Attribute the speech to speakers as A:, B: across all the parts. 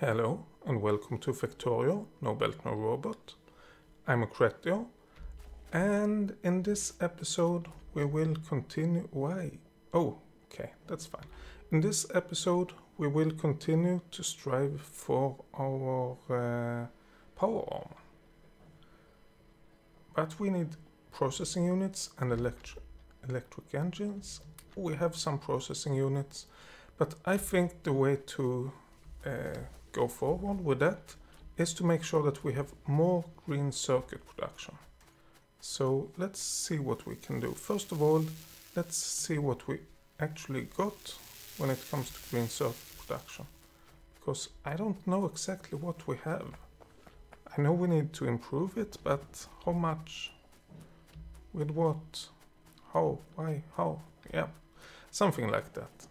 A: Hello and welcome to Factorio, No Belt No Robot. I'm Accrettio and in this episode we will continue... Why? Oh, okay, that's fine. In this episode we will continue to strive for our uh, power armor. But we need processing units and electri electric engines. We have some processing units, but I think the way to uh, go forward with that is to make sure that we have more green circuit production. So let's see what we can do. First of all, let's see what we actually got when it comes to green circuit production. Because I don't know exactly what we have. I know we need to improve it, but how much? With what? How? Why? How? Yeah, something like that.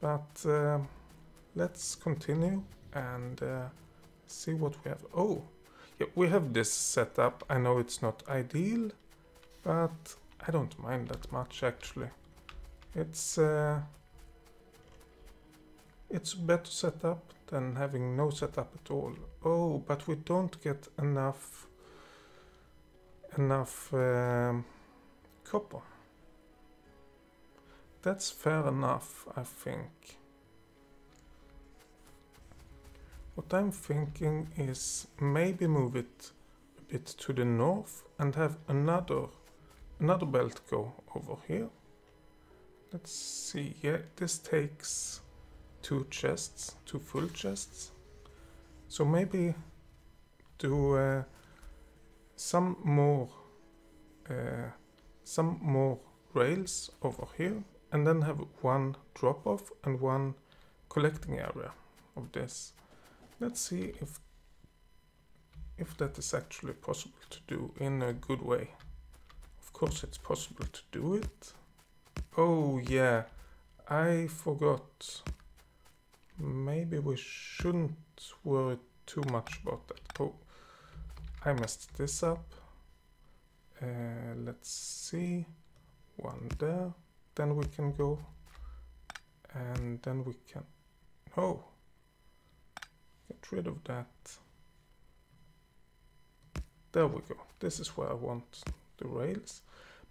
A: But uh, let's continue and uh, see what we have. Oh, yeah, we have this setup. I know it's not ideal, but I don't mind that much actually. It's uh, it's better setup than having no setup at all. Oh, but we don't get enough enough um, copper. That's fair enough, I think. What I'm thinking is maybe move it a bit to the north and have another another belt go over here. Let's see, yeah, this takes two chests, two full chests. So maybe do uh, some more uh, some more rails over here and then have one drop off and one collecting area of this. Let's see if if that is actually possible to do in a good way. Of course it's possible to do it. Oh yeah, I forgot. Maybe we shouldn't worry too much about that. Oh, I messed this up. Uh, let's see. One there. Then we can go. And then we can... Oh, rid of that. There we go. This is where I want the rails.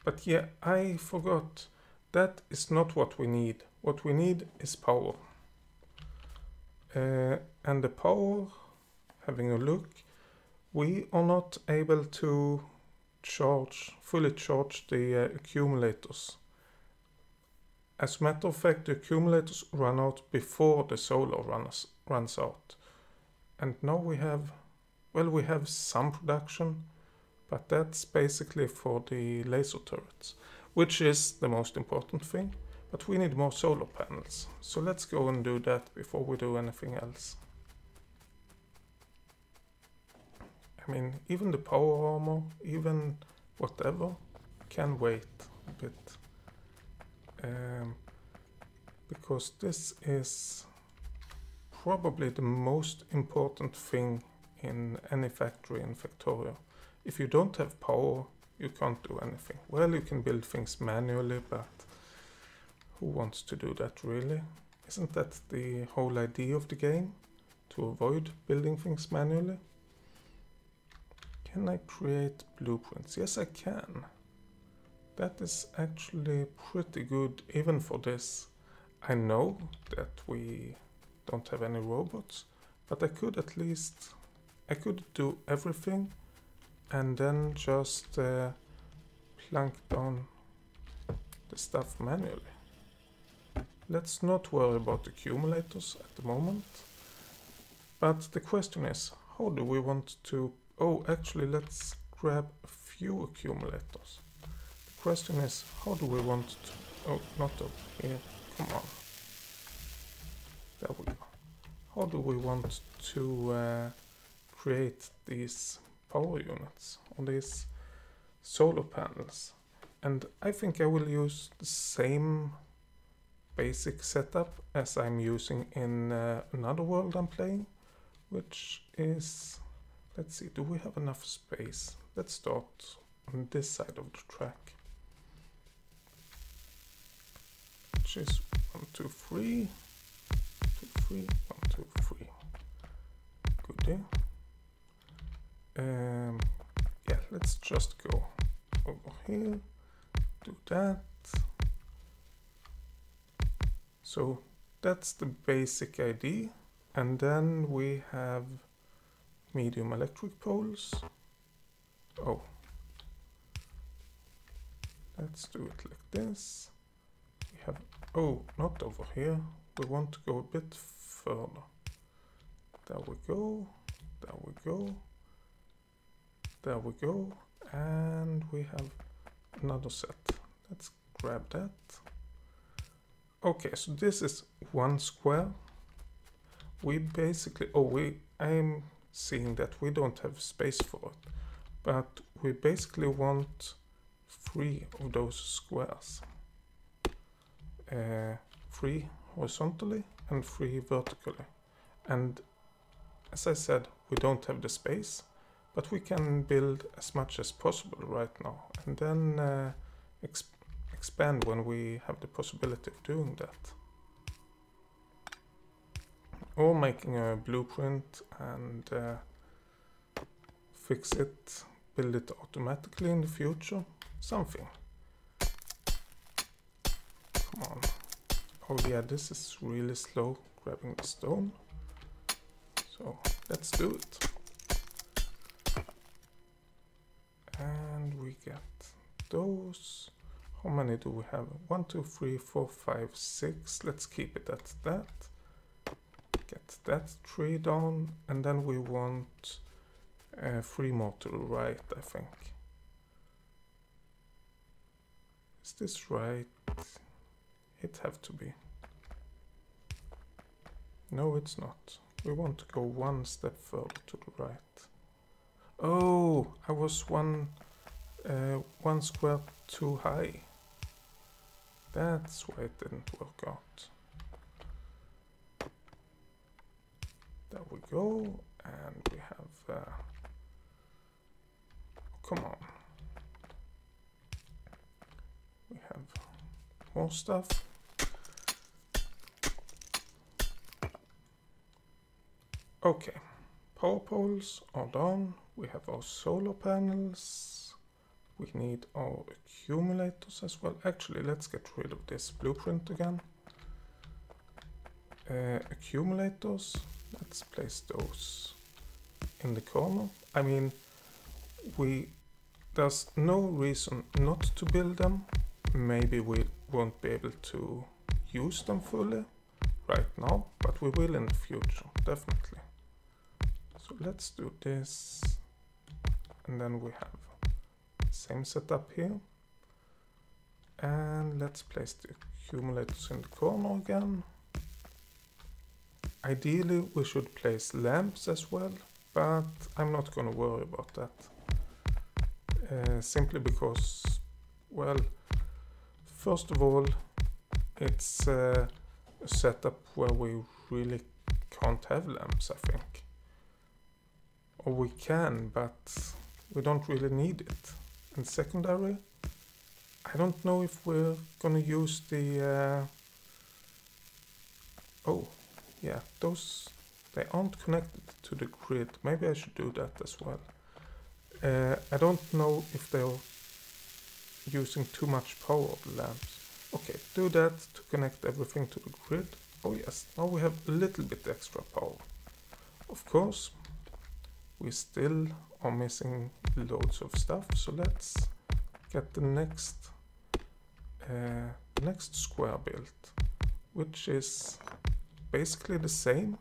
A: But yeah, I forgot. That is not what we need. What we need is power. Uh, and the power, having a look, we are not able to charge, fully charge the uh, accumulators. As a matter of fact, the accumulators run out before the solar runs, runs out. And now we have, well, we have some production, but that's basically for the laser turrets, which is the most important thing. But we need more solar panels. So let's go and do that before we do anything else. I mean, even the power armor, even whatever, can wait a bit. Um, because this is probably the most important thing in any factory in Factorio. If you don't have power, you can't do anything. Well, you can build things manually, but who wants to do that really? Isn't that the whole idea of the game? To avoid building things manually? Can I create blueprints? Yes, I can. That is actually pretty good even for this. I know that we don't have any robots, but I could at least, I could do everything and then just uh, plunk down the stuff manually. Let's not worry about accumulators at the moment. But the question is, how do we want to... Oh, actually, let's grab a few accumulators. The question is, how do we want to... Oh, not over here. Come on. There we go. How do we want to uh, create these power units on these solar panels? And I think I will use the same basic setup as I'm using in uh, another world I'm playing, which is, let's see, do we have enough space? Let's start on this side of the track. Which is one, two, three three, one, two, three. already. Um, yeah, let's just go over here, do that. So that's the basic ID. And then we have medium electric poles. Oh, let's do it like this. We have, oh, not over here. We want to go a bit further. There we go, there we go, there we go. And we have another set. Let's grab that. Okay, so this is one square. We basically, oh, we, I'm seeing that we don't have space for it, but we basically want three of those squares. Uh, three horizontally and three vertically. And as I said, we don't have the space, but we can build as much as possible right now and then uh, exp expand when we have the possibility of doing that. Or making a blueprint and uh, fix it, build it automatically in the future, something. Come on. Oh yeah, this is really slow grabbing the stone. So let's do it. And we get those. How many do we have? One, two, three, four, five, six. Let's keep it at that. Get that tree down. And then we want uh, three more to the right, I think. Is this right? It have to be. No, it's not. We want to go one step further to the right. Oh, I was one uh, one square too high. That's why it didn't work out. There we go, and we have. Uh, come on. We have more stuff. Okay, power poles are done. We have our solar panels. We need our accumulators as well. Actually, let's get rid of this blueprint again. Uh, accumulators, let's place those in the corner. I mean, we there's no reason not to build them. Maybe we won't be able to use them fully right now, but we will in the future, definitely. Let's do this. And then we have same setup here. And let's place the accumulators in the corner again. Ideally we should place lamps as well, but I'm not gonna worry about that. Uh, simply because, well, first of all, it's uh, a setup where we really can't have lamps, I think. Or we can, but we don't really need it. And secondary, I don't know if we're gonna use the... Uh, oh, yeah, those, they aren't connected to the grid. Maybe I should do that as well. Uh, I don't know if they're using too much power of the lamps. Okay, do that to connect everything to the grid. Oh yes, now we have a little bit extra power. Of course, we still are missing loads of stuff so let's get the next uh, next square built which is basically the same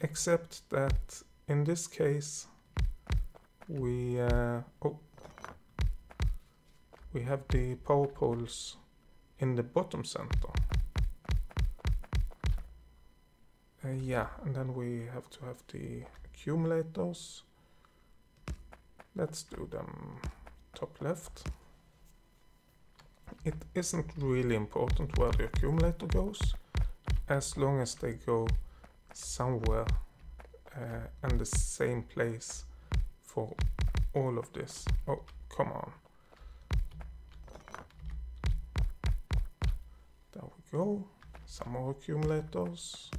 A: except that in this case we uh, oh we have the power poles in the bottom center. Uh, yeah and then we have to have the accumulators. Let's do them top left. It isn't really important where the accumulator goes, as long as they go somewhere uh, and the same place for all of this. Oh, come on. There we go. Some more accumulators.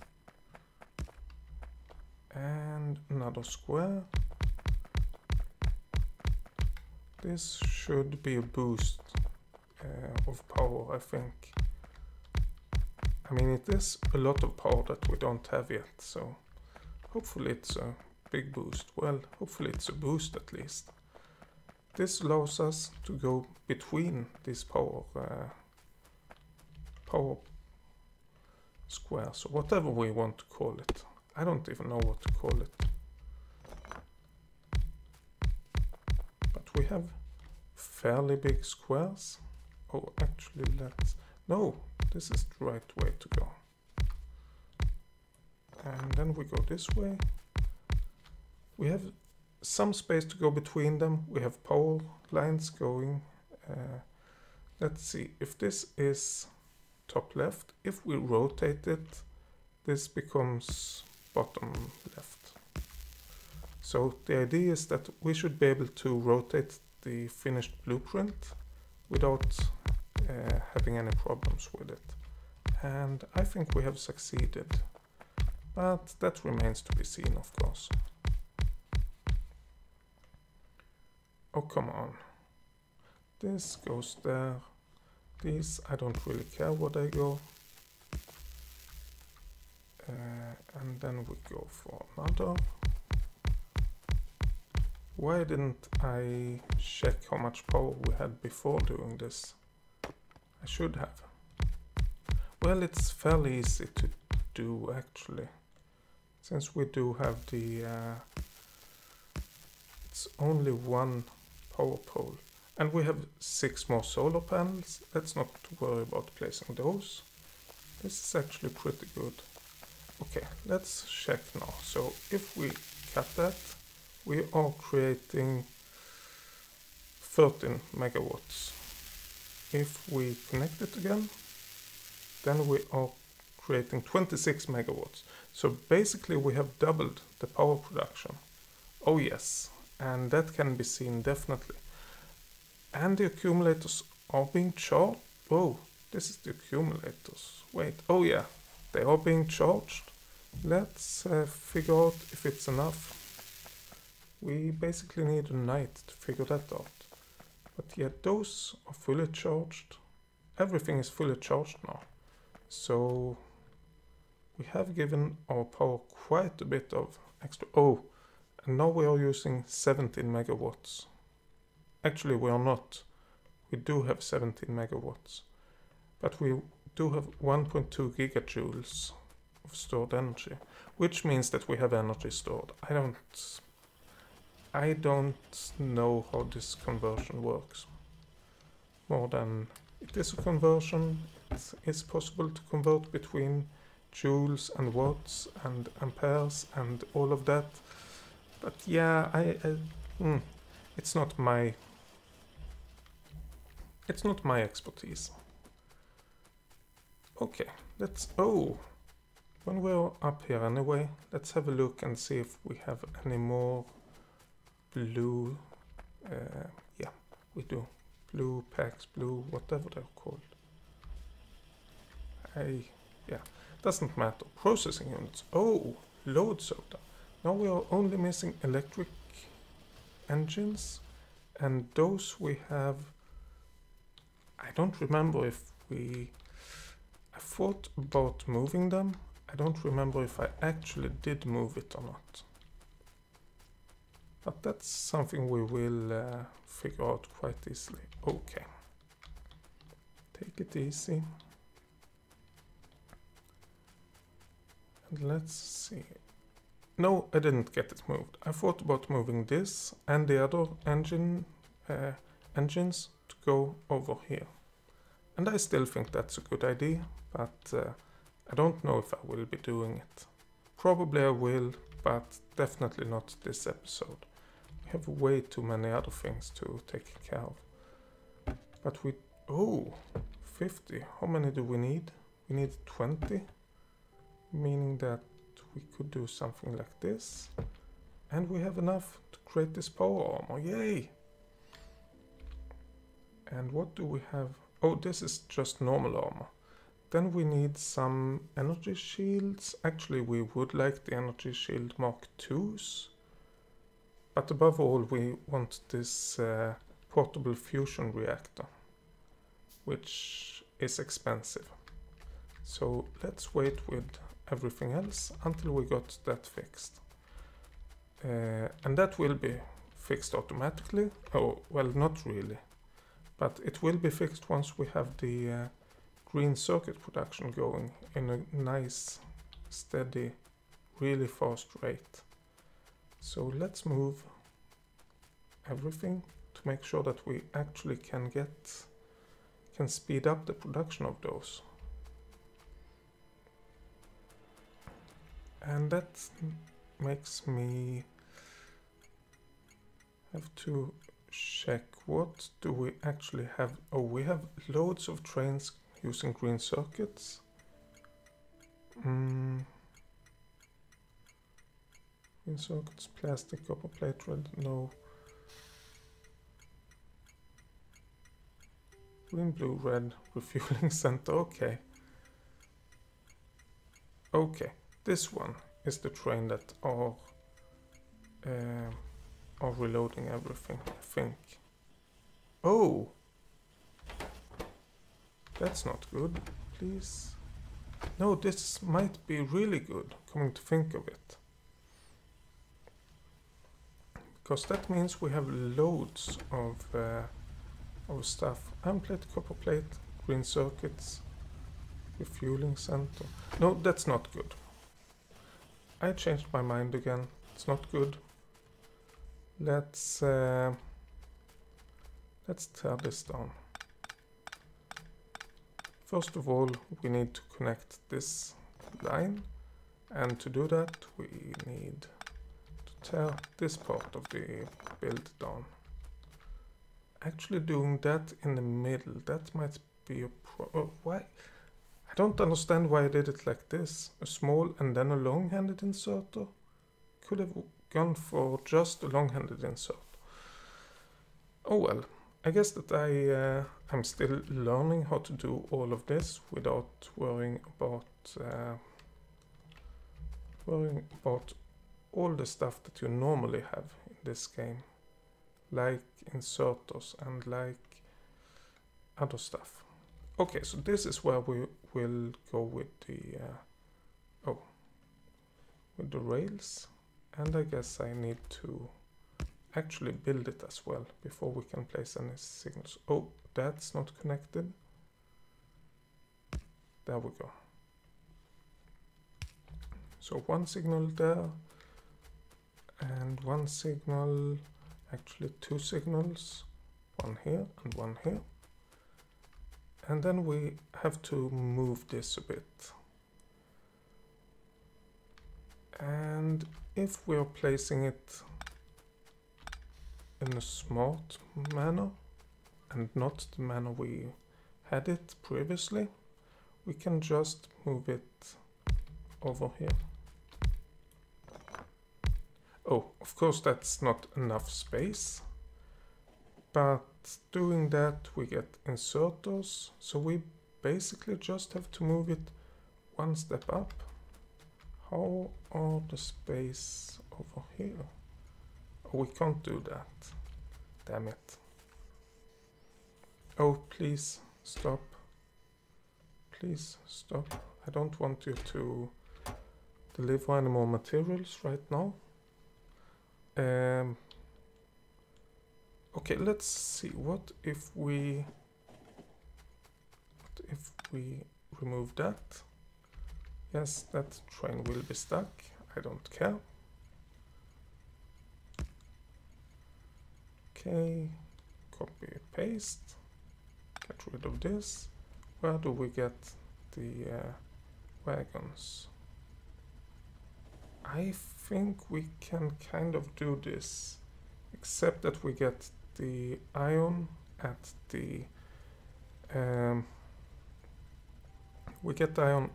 A: And another square. This should be a boost uh, of power, I think. I mean, it is a lot of power that we don't have yet, so hopefully it's a big boost. Well, hopefully it's a boost at least. This allows us to go between these power uh, power squares, or whatever we want to call it. I don't even know what to call it. But we have fairly big squares. Oh, actually, let's... No, this is the right way to go. And then we go this way. We have some space to go between them. We have pole lines going. Uh, let's see, if this is top left, if we rotate it, this becomes bottom left. So the idea is that we should be able to rotate the finished blueprint without uh, having any problems with it. And I think we have succeeded. But that remains to be seen, of course. Oh, come on. This goes there. These, I don't really care what I go. Uh, and then we go for another. Why didn't I check how much power we had before doing this? I should have. Well, it's fairly easy to do actually. Since we do have the... Uh, it's only one power pole. And we have six more solar panels. Let's not worry about placing those. This is actually pretty good. Okay, let's check now. So if we cut that, we are creating 13 megawatts. If we connect it again, then we are creating 26 megawatts. So basically we have doubled the power production. Oh yes, and that can be seen definitely. And the accumulators are being charged. Oh, this is the accumulators. Wait, oh yeah, they are being charged. Let's uh, figure out if it's enough. We basically need a night to figure that out. But yeah, those are fully charged. Everything is fully charged now. So we have given our power quite a bit of extra. Oh, and now we are using 17 megawatts. Actually, we are not. We do have 17 megawatts. But we do have 1.2 gigajoules of stored energy, which means that we have energy stored. I don't I don't know how this conversion works. More than it is a conversion, it is possible to convert between joules and watts and amperes and all of that. But yeah, I, I mm, it's not my it's not my expertise. Okay, let's oh when we're up here anyway, let's have a look and see if we have any more blue, uh, yeah, we do. Blue packs, blue, whatever they're called. I, yeah, doesn't matter. Processing units. Oh, loads of them. Now we are only missing electric engines, and those we have. I don't remember if we. I thought about moving them. I don't remember if I actually did move it or not. But that's something we will uh, figure out quite easily. Okay. Take it easy. And let's see. No, I didn't get it moved. I thought about moving this and the other engine uh, engines to go over here. And I still think that's a good idea, but uh, I don't know if I will be doing it. Probably I will, but definitely not this episode. We have way too many other things to take care of. But we... Oh, 50. How many do we need? We need 20. Meaning that we could do something like this. And we have enough to create this power armor. Yay! And what do we have? Oh, this is just normal armor. then we need some energy shields. Actually, we would like the energy shield Mark IIs. But above all, we want this uh, portable fusion reactor, which is expensive. So let's wait with everything else until we got that fixed. Uh, and that will be fixed automatically. Oh, well, not really. But it will be fixed once we have the uh, green circuit production going in a nice, steady, really fast rate. So let's move everything to make sure that we actually can get, can speed up the production of those. And that makes me have to check what do we actually have. Oh, we have loads of trains using green circuits. Mm. Green circuits, plastic, copper plate, red, no. Green, blue, red, refueling center, okay. Okay, this one is the train that are, uh, are reloading everything, I think. Oh! That's not good, please. No, this might be really good, coming to think of it. Because that means we have loads of, uh, of stuff. Iron plate, copper plate, green circuits, refueling center. No, that's not good. I changed my mind again. It's not good. Let's uh, let's tear this down. First of all, we need to connect this line. And to do that, we need to tear this part of the build down. Actually doing that in the middle, that might be a pro... Oh, why? I don't understand why I did it like this. A small and then a long-handed inserter. Could have gone for just a long-handed insert. Oh well. I guess that I uh, I'm still learning how to do all of this without worrying about uh, worrying about all the stuff that you normally have in this game, like inserters and like other stuff. Okay, so this is where we will go with the uh, oh with the rails, and I guess I need to actually build it as well before we can place any signals. Oh, that's not connected. There we go. So one signal there and one signal, actually two signals, one here and one here. And then we have to move this a bit. And if we are placing it in a smart manner and not the manner we had it previously, we can just move it over here. Oh, of course that's not enough space, but doing that we get inserters, so we basically just have to move it one step up. How are the space over here? we can't do that. Damn it. Oh, please stop. Please stop. I don't want you to deliver any more materials right now. Um, okay, let's see. What if we... What if we remove that? Yes, that train will be stuck. I don't care. Okay, copy paste, get rid of this. Where do we get the uh, wagons? I think we can kind of do this, except that we get the ion at the um, we get the ion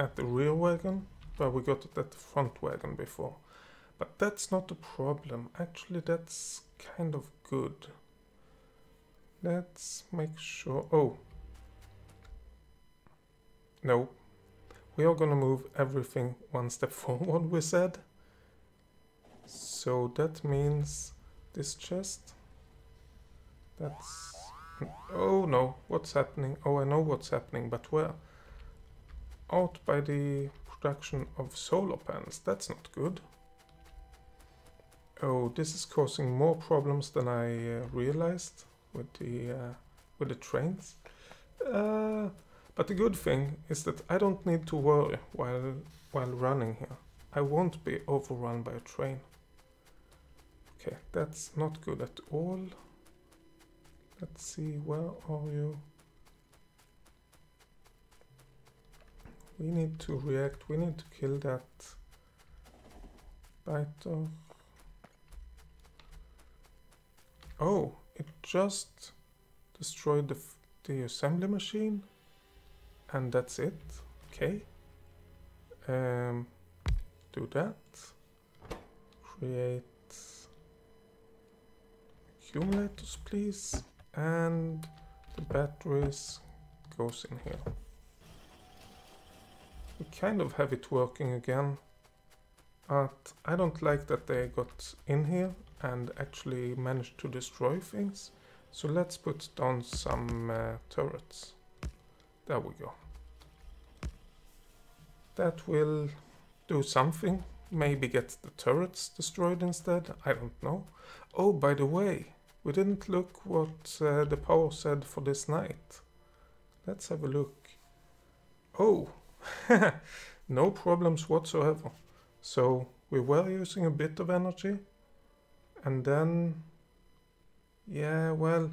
A: at the rear wagon, but we got it at the front wagon before. But that's not the problem. Actually, that's kind of good. Let's make sure... Oh. no. We are gonna move everything one step forward, we said. So that means this chest. That's... Oh no, what's happening? Oh, I know what's happening, but where? Out by the production of solar panels. That's not good. Oh, this is causing more problems than I uh, realized with the uh, with the trains. Uh, but the good thing is that I don't need to worry while while running here. I won't be overrun by a train. Okay, that's not good at all. Let's see, where are you? We need to react, we need to kill that biter. Oh, it just destroyed the, the assembly machine and that's it. Okay. Um, do that. Create accumulators, please. And the batteries goes in here. We kind of have it working again. But I don't like that they got in here and actually managed to destroy things. So let's put down some uh, turrets. There we go. That will do something. Maybe get the turrets destroyed instead. I don't know. Oh, by the way, we didn't look what uh, the power said for this night. Let's have a look. Oh, no problems whatsoever. So we were using a bit of energy and then yeah well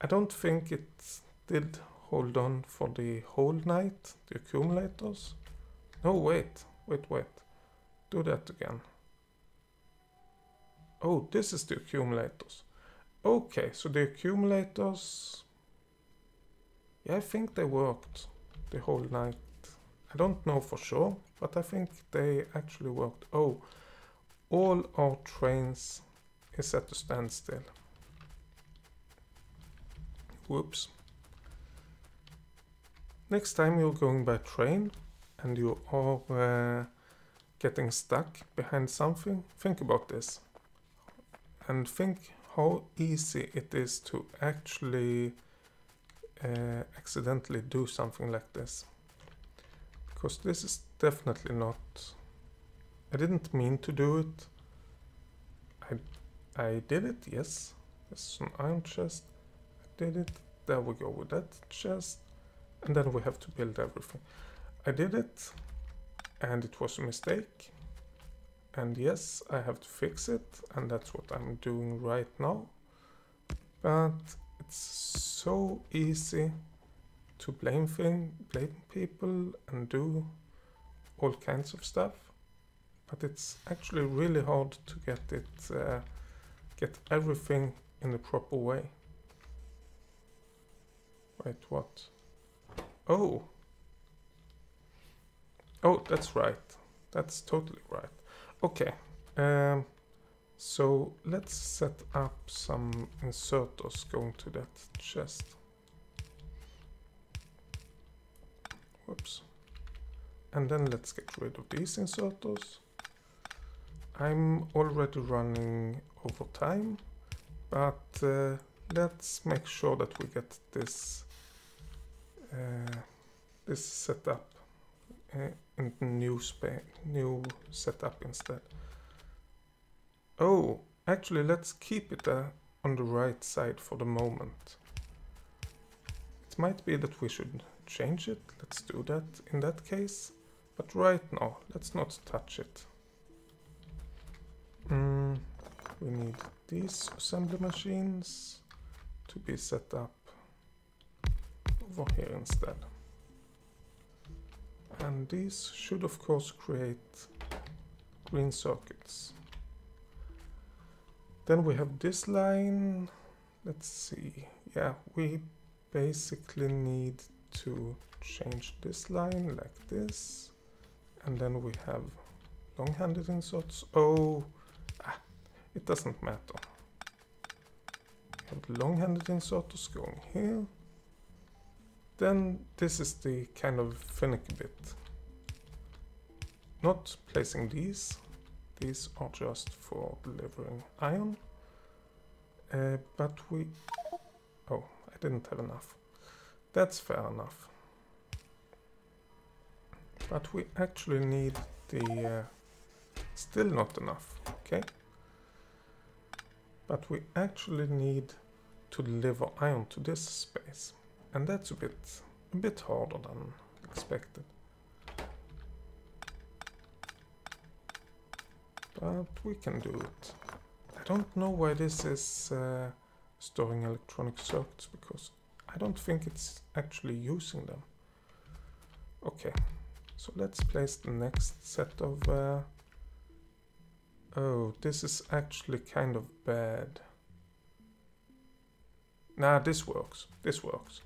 A: I don't think it did hold on for the whole night the accumulators. No wait wait wait. Do that again. Oh this is the accumulators. Okay so the accumulators yeah I think they worked the whole night I don't know for sure but I think they actually worked oh all our trains is set to standstill. Whoops. Next time you're going by train and you are uh, getting stuck behind something, think about this. And think how easy it is to actually uh, accidentally do something like this. Because this is definitely not I didn't mean to do it. I I did it, yes. It's an iron chest. I did it. There we go with that chest. And then we have to build everything. I did it and it was a mistake. And yes, I have to fix it and that's what I'm doing right now. But it's so easy to blame thing, blame people and do all kinds of stuff. But it's actually really hard to get it uh, get everything in the proper way. Wait what? Oh. Oh that's right. That's totally right. Okay um, so let's set up some inserters going to that chest whoops and then let's get rid of these inserters I'm already running over time, but uh, let's make sure that we get this uh, this setup uh, in new new setup instead. Oh, actually, let's keep it uh, on the right side for the moment. It might be that we should change it. Let's do that in that case. But right now, let's not touch it. Mm, we need these assembly machines to be set up over here instead. And these should of course create green circuits. Then we have this line. Let's see. Yeah, we basically need to change this line like this. And then we have long-handed inserts. Oh, it doesn't matter. We have long-handed inserters going here. then this is the kind of finicky bit. Not placing these, these are just for delivering iron. Uh, but we... Oh, I didn't have enough. That's fair enough. But we actually need the... Uh, still not enough, okay? But we actually need to deliver iron to this space. And that's a bit, a bit harder than expected. But we can do it. I don't know why this is uh, storing electronic circuits because I don't think it's actually using them. Okay, so let's place the next set of... Uh, oh, this is actually kind of bad. Nah, this works. This works.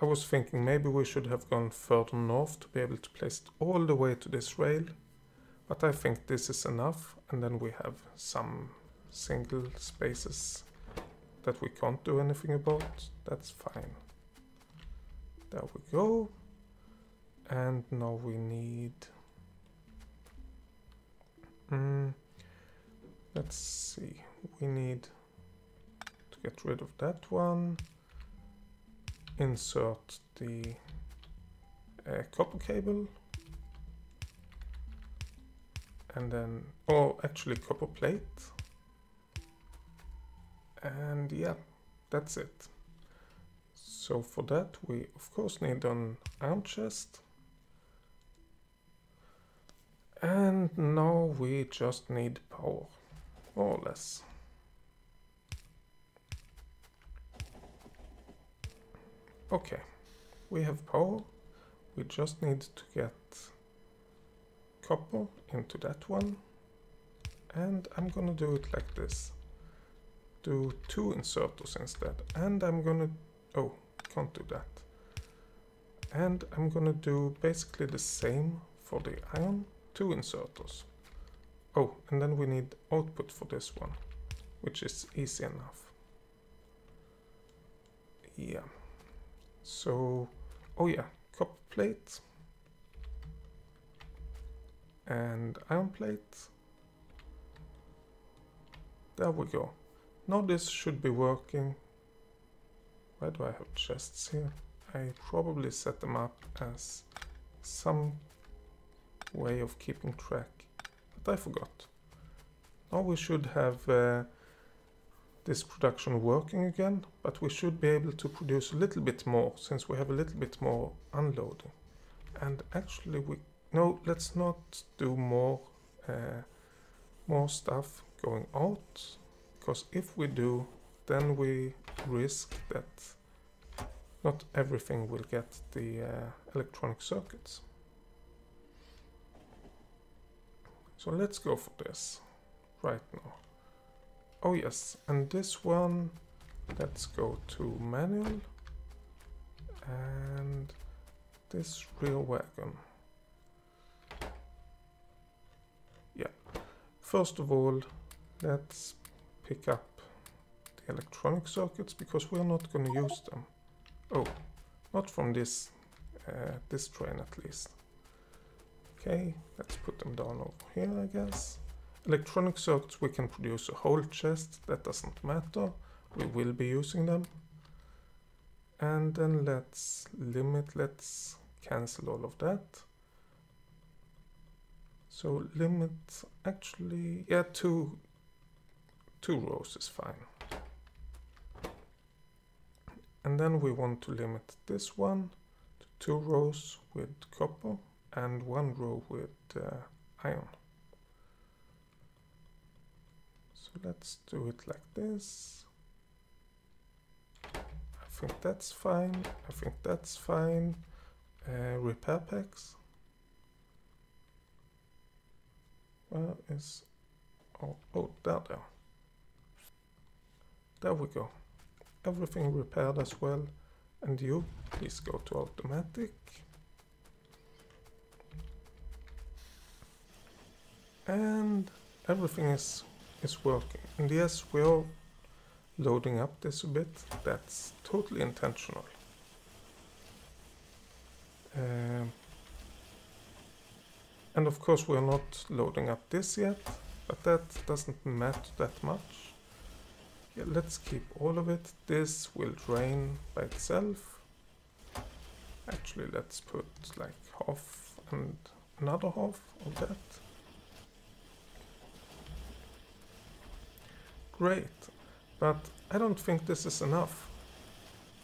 A: I was thinking maybe we should have gone further north to be able to place it all the way to this rail. But I think this is enough. And then we have some single spaces that we can't do anything about. That's fine. There we go. And now we need... Mm, let's see. We need to get rid of that one. Insert the uh, copper cable. And then, oh, actually copper plate and yeah that's it. So for that we of course need an arm chest. And now we just need power more or less. Okay we have power. We just need to get copper into that one. And I'm gonna do it like this do two inserters instead. And I'm gonna, oh, can't do that. And I'm gonna do basically the same for the iron, two inserters. Oh, and then we need output for this one, which is easy enough. Yeah. So, oh yeah, copper plate and iron plate. There we go. Now this should be working. Why do I have chests here? I probably set them up as some way of keeping track, but I forgot. Now we should have uh, this production working again, but we should be able to produce a little bit more since we have a little bit more unloading. And actually we, no, let's not do more, uh, more stuff going out because if we do then we risk that not everything will get the uh, electronic circuits. So let's go for this right now. Oh yes, and this one, let's go to manual and this rear wagon. Yeah, first of all, let's pick up the electronic circuits because we're not going to use them. Oh, not from this, uh, this train at least. Okay, let's put them down over here, I guess. Electronic circuits, we can produce a whole chest, that doesn't matter. We will be using them. And then let's limit, let's cancel all of that. So limit, actually, yeah, two two rows is fine. And then we want to limit this one to two rows with copper and one row with uh, iron. So let's do it like this. I think that's fine. I think that's fine. Uh, repair packs. Where is... Oh, oh, there, there. There we go. Everything repaired as well. And you, please go to automatic. And everything is, is working. And yes, we are loading up this a bit. That's totally intentional. Um, and of course we're not loading up this yet, but that doesn't matter that much. Yeah, let's keep all of it. This will drain by itself. Actually, let's put like half and another half of that. Great, but I don't think this is enough.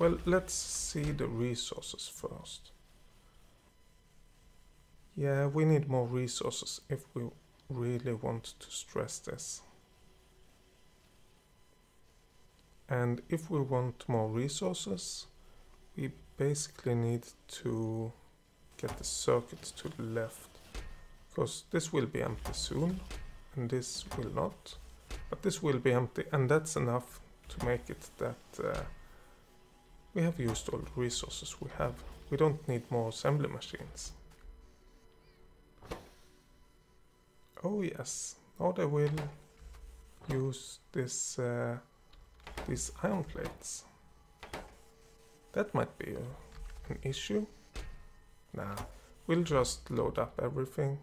A: Well, let's see the resources first. Yeah, we need more resources if we really want to stress this. And if we want more resources, we basically need to get the circuit to the left. Because this will be empty soon, and this will not. But this will be empty, and that's enough to make it that uh, we have used all the resources we have. We don't need more assembly machines. Oh yes, now they will use this uh, these iron plates. That might be a, an issue. Nah, we'll just load up everything.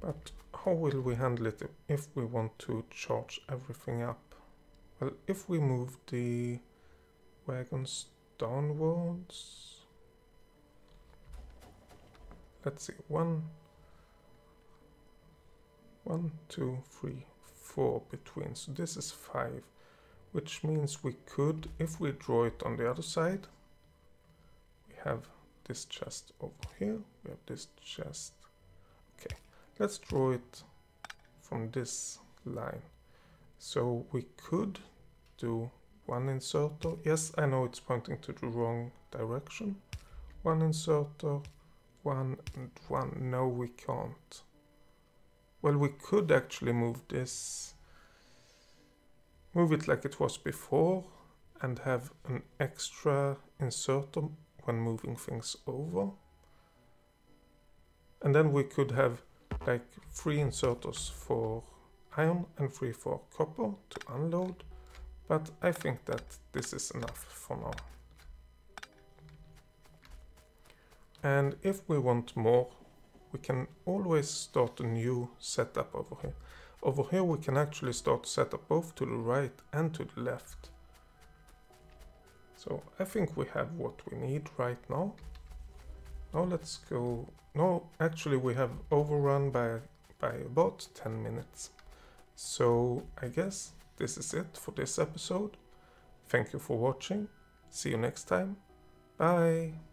A: But how will we handle it if we want to charge everything up? Well, if we move the wagons downwards, let's see, one, one, two, three, four between. So this is five, which means we could, if we draw it on the other side, we have this chest over here, we have this chest. Okay, let's draw it from this line. So we could do one inserter. Yes, I know it's pointing to the wrong direction. One inserter, one and one. No, we can't. Well, we could actually move this, move it like it was before and have an extra inserter when moving things over. And then we could have like three inserters for iron and three for copper to unload. But I think that this is enough for now. And if we want more, we can always start a new setup over here. Over here we can actually start setup both to the right and to the left. So I think we have what we need right now. Now let's go... No, actually we have overrun by, by about 10 minutes. So I guess this is it for this episode. Thank you for watching. See you next time. Bye.